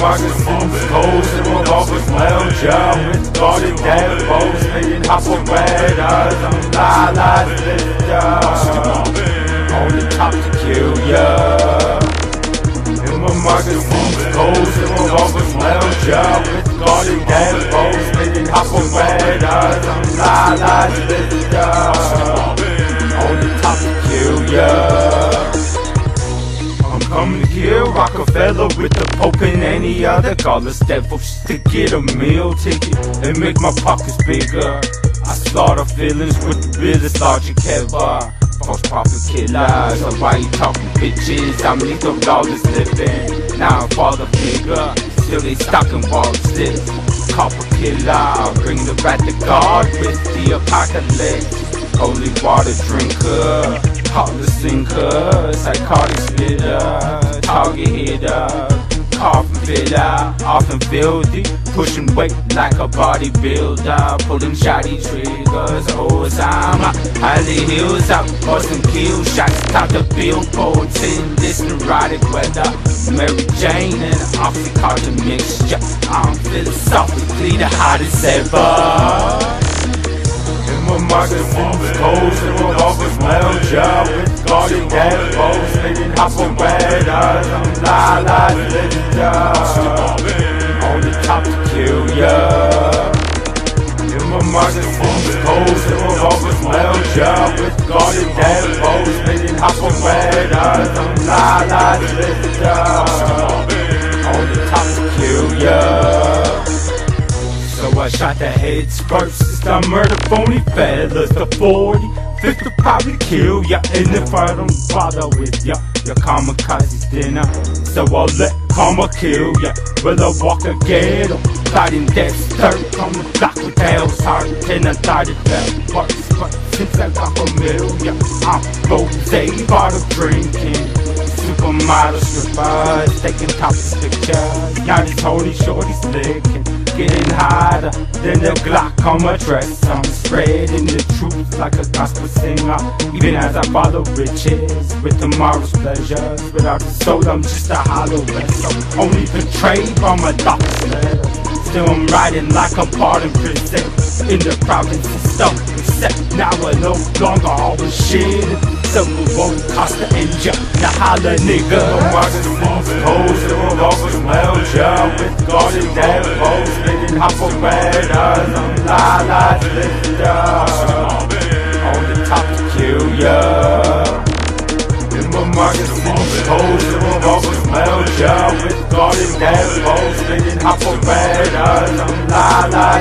moccasins, hoes and revolvers, lounge out with guarded dead foes, spinning hop of red eyes, I'm la la on the top to kill ya. In my moccasins, hoes and revolvers, lounge out with guarded dead foes, spinning hop of red eyes, I'm la la on the top to kill ya. With the Pope and any other godless devils to get a meal ticket and make my pockets bigger. I slaughter feelings with the realest logic ever. False prophet killers, so why you talking bitches? I'm lethal lawless living. Now I'm father figure, still they stocking walls this. Copper killer, bring the wrath to God with the apocalypse. Holy water drinker, heartless sinker, psychotic spitter, target hitter, coffin fitter, often filthy, pushing weight like a bodybuilder, pulling shotty triggers, oh, Osama, highly heels up, busting kill shots, top the billboards in this neurotic weather. Mary Jane and oxycontin mixture, I'm philosophically the hottest ever. My moccasins, hoes and revolvers, lounge guarded gas bows, spinning hop on red eyes, la la on the top to kill ya. In my moccasins, hoes and revolvers, lounge out with guarded gas bows, spinning hop on red eyes, la la on the top to kill ya. So I shot the heads first. It's I murder phony fellas. The 40, 50 probably kill ya. And if I don't bother with ya, your kamikaze's dinner. So I'll let karma kill ya. Will I walk again? Or fighting death's dirt the block with hell's heart. And I thought it felt worse. But since I got familiar, I'm rose, bottle drinking. Supermodel strippers, taking top pictures. Y'all these holy shorties licking getting hotter than the Glock on my dress. I'm spreading the truth like a gospel singer. Even as I follow riches with tomorrow's pleasures. Without the soul, I'm just a hollow vessel. Only betrayed by my letter. Still I'm riding like a pardon prison in the province of stuff. Except now I no longer all the shit. Simple won't cost the engine. Now holla nigga. I'm watching the moves, hoes, and revolvers, lounge out with guarded damn foes. Spinning hop on red eyes. I'm la la On the top to kill ya. In my market, moves, hoes, and revolvers, lounge out with guarded damn foes. Spinning hop on red eyes. I'm la la